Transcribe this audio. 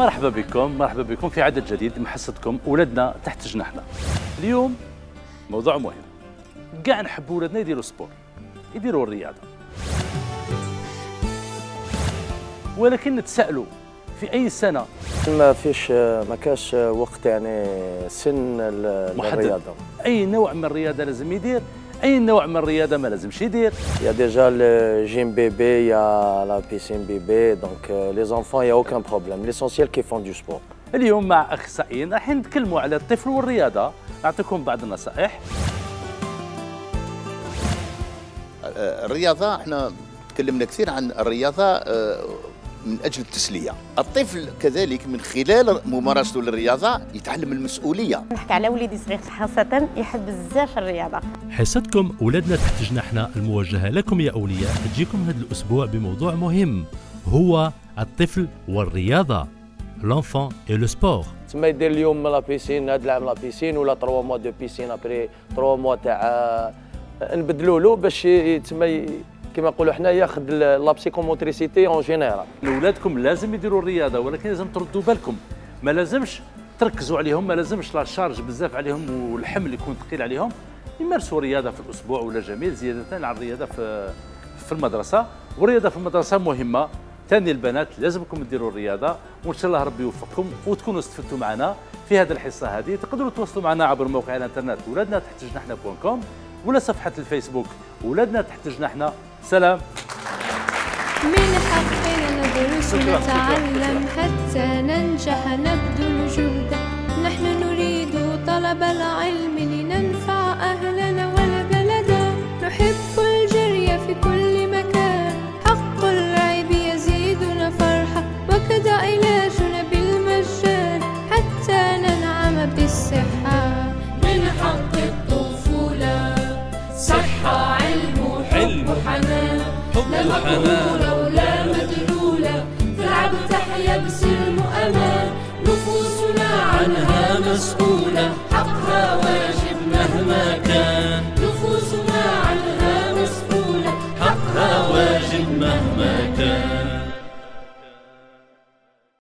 مرحبا بكم مرحبا بكم في عدد جديد من حصتكم ولدنا تحت جناحنا. اليوم موضوع مهم. كاع نحب ولادنا يديروا sport يديروا الرياضة. ولكن نتسائلوا في أي سنة؟ ما فيش ما كاش وقت يعني سن محدد. الرياضه أي نوع من الرياضة لازم يدير؟ أي نوع من الرياضة ما لازمش يدير؟ y a déjà la gym bébé y a la piscine bébé donc les enfants y a aucun problème l'essentiel qu'ils font du sport اليوم مع أخصائيين راح نتكلموا على الطفل والرياضة. نعطيكم بعض النصائح. الرياضة إحنا تكلمنا كثير عن الرياضة آه، من أجل التسلية. الطفل كذلك من خلال ممارسته للرياضة يتعلم المسؤولية. نحكي على وليدي صغير خاصة يحب بزاف الرياضة. حصتكم ولادنا تحت جناحنا الموجهة لكم يا أولياء. تجيكم هذا الأسبوع بموضوع مهم هو الطفل والرياضة. L'enfant et le sport. تما يدير اليوم la piscine هاد العام la piscine ولا 3 mois de piscine après 3 mois تاع آه، نبدلوا له باش تما كيما نقولوا حنا ياخذ la psychomotricité en général اولادكم لازم يديروا الرياضة ولكن لازم تردوا بالكم. ما لازمش تركزوا عليهم ما لازمش la charge بزاف عليهم والحمل يكون ثقيل عليهم. يمارسوا رياضة في الأسبوع ولا جميل زيادة على الرياضة في في المدرسة. والرياضه في المدرسة مهمة. ثاني البنات لازمكم ديروا الرياضة وإن شاء الله ربي يوفقكم وتكونوا استفدتوا معنا في هذه الحصة هذه. تقدروا تواصلوا معنا عبر موقع الإنترنت ولادنا تحت جناحنا كوم ولا صفحة الفيسبوك ولادنا تحت جناحنا سلام. من حقنا ندرس ونتعلم حتى ننجح نبذل جهدا مقهولة ولا مدلولة. تلعب تحيا بسلم وأمان نفوسنا عنها مسؤولة. حقها واجب مهما كان. نفوسنا عنها مسؤولة. حقها واجب مهما كان.